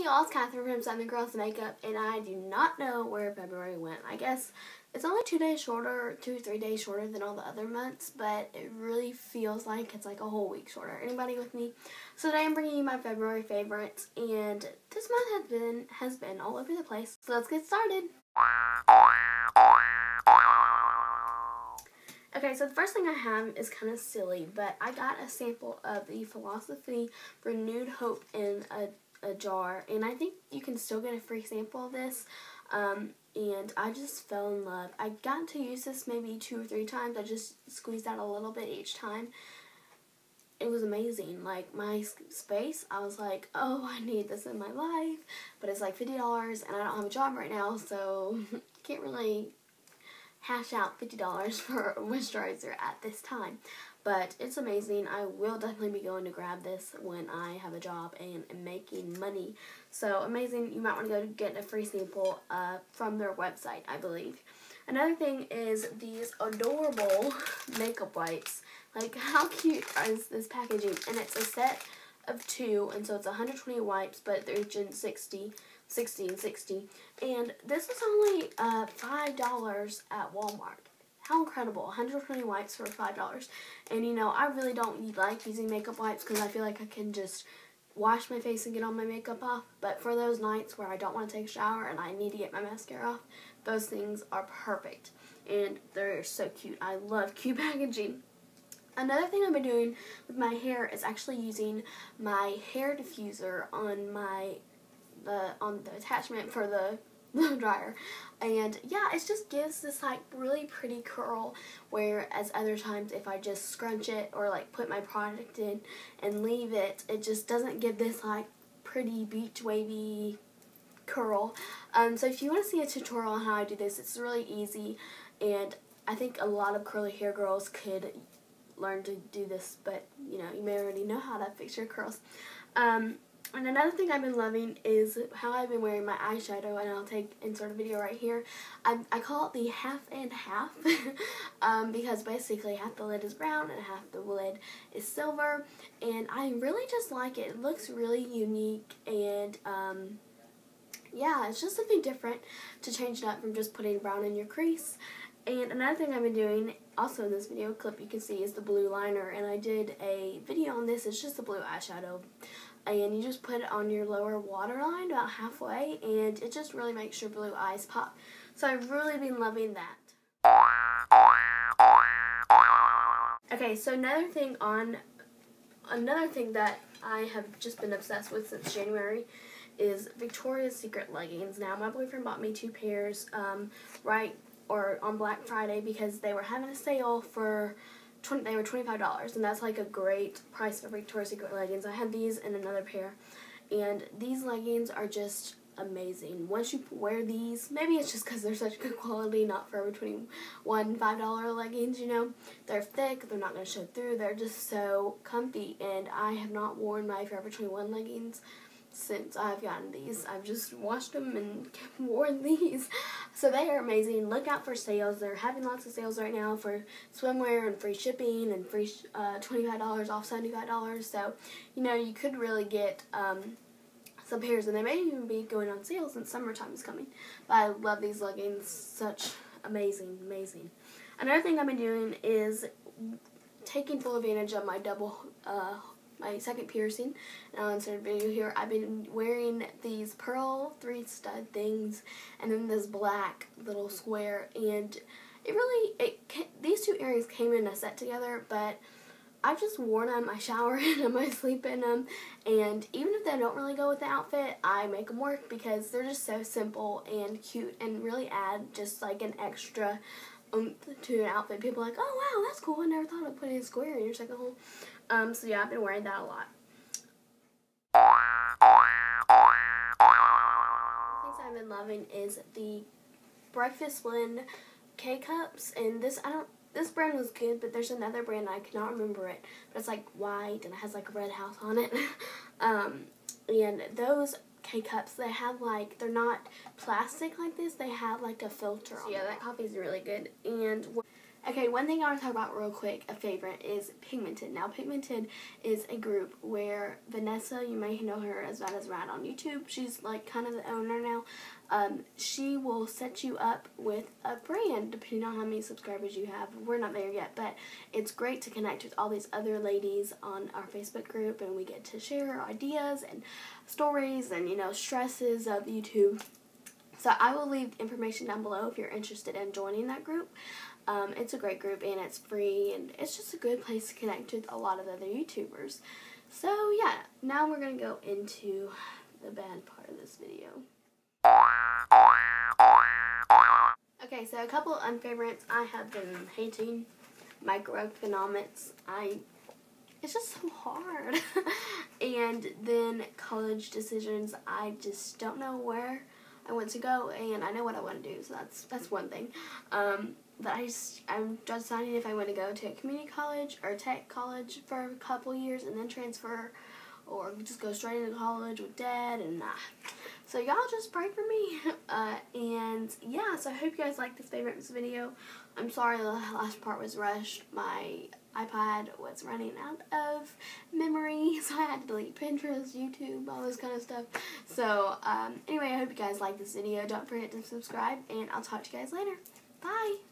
Hey y'all, it's Kathryn from Southern Girls Makeup, and I do not know where February went. I guess it's only two days shorter, two three days shorter than all the other months, but it really feels like it's like a whole week shorter. Anybody with me? So today I'm bringing you my February favorites, and this month has been has been all over the place. So let's get started. Okay, so the first thing I have is kind of silly, but I got a sample of the Philosophy Renewed Hope in a a jar, and I think you can still get a free sample of this. Um, and I just fell in love. I got to use this maybe two or three times. I just squeezed out a little bit each time. It was amazing. Like my space, I was like, oh, I need this in my life. But it's like $50 and I don't have a job right now, so I can't really hash out $50 for a moisturizer at this time. But it's amazing. I will definitely be going to grab this when I have a job and am making money. So amazing. You might want to go get a free sample uh, from their website, I believe. Another thing is these adorable makeup wipes. Like, how cute is this packaging? And it's a set of two, and so it's 120 wipes, but they're each in 60, 60 and 60. And this is only uh, $5 at Walmart. How incredible. 120 wipes for $5. And you know, I really don't like using makeup wipes because I feel like I can just wash my face and get all my makeup off. But for those nights where I don't want to take a shower and I need to get my mascara off, those things are perfect. And they're so cute. I love cute packaging. Another thing I've been doing with my hair is actually using my hair diffuser on my the on the attachment for the blow dryer. And yeah it just gives this like really pretty curl whereas other times if I just scrunch it or like put my product in and leave it it just doesn't give this like pretty beach wavy curl. Um, so if you want to see a tutorial on how I do this it's really easy. And I think a lot of curly hair girls could learn to do this but you know you may already know how to fix your curls. Um, and another thing I've been loving is how I've been wearing my eyeshadow, and I'll take insert a video right here. I, I call it the half and half, um, because basically half the lid is brown and half the lid is silver, and I really just like it. It looks really unique, and um, yeah, it's just something different to change it up from just putting brown in your crease. And another thing I've been doing, also in this video clip you can see, is the blue liner. And I did a video on this. It's just a blue eyeshadow and you just put it on your lower waterline about halfway and it just really makes your blue eyes pop. So I've really been loving that. Okay, so another thing on another thing that I have just been obsessed with since January is Victoria's Secret leggings. Now my boyfriend bought me two pairs um, right or on Black Friday because they were having a sale for 20, they were $25 and that's like a great price for Victoria's Secret leggings. I had these and another pair and these leggings are just amazing. Once you wear these, maybe it's just because they're such good quality, not Forever 21 $5 leggings, you know. They're thick, they're not going to show through, they're just so comfy and I have not worn my Forever 21 leggings since I've gotten these. I've just washed them and worn these. So they are amazing. Look out for sales. They're having lots of sales right now for swimwear and free shipping and free uh, $25 off $75. So, you know, you could really get um, some pairs and they may even be going on sale since summertime is coming. But I love these leggings. Such amazing, amazing. Another thing I've been doing is taking full advantage of my double uh, my second piercing. Now insert a video here. I've been wearing these pearl three stud things and then this black little square and it really it these two earrings came in a set together but I've just worn them, I shower in them, I sleep in them, and even if they don't really go with the outfit, I make them work because they're just so simple and cute and really add just like an extra um, to an outfit. People are like, oh wow, that's cool, I never thought of putting a square in your second hole. Um, so yeah, I've been wearing that a lot. Things I've been loving is the Breakfast Blend K-Cups, and this, I don't, this brand was good, but there's another brand, I cannot remember it, but it's like white, and it has like a red house on it, um, and those K-Cups, they have like, they're not plastic like this, they have like a filter so yeah, that coffee is really good, and Okay, one thing I want to talk about real quick, a favorite, is Pigmented. Now, Pigmented is a group where Vanessa, you may know her as Vanessa Rad on YouTube, she's like kind of the owner now. Um, she will set you up with a brand depending on how many subscribers you have. We're not there yet, but it's great to connect with all these other ladies on our Facebook group, and we get to share ideas and stories and, you know, stresses of YouTube. So I will leave information down below if you're interested in joining that group. Um, it's a great group and it's free and it's just a good place to connect with a lot of other YouTubers. So yeah, now we're going to go into the bad part of this video. Okay, so a couple of unfavorites I have been hating microeconomics. I it's just so hard. and then college decisions, I just don't know where I want to go, and I know what I want to do, so that's that's one thing. Um, but I just I'm just deciding if I want to go to a community college or tech college for a couple years and then transfer, or just go straight into college with dad and nah. So y'all just pray for me. Uh, and yeah, so I hope you guys like this favorites video. I'm sorry the last part was rushed. My iPad was running out of memory, so I had to delete Pinterest, YouTube, all this kind of stuff. So, um, anyway, I hope you guys like this video. Don't forget to subscribe, and I'll talk to you guys later. Bye!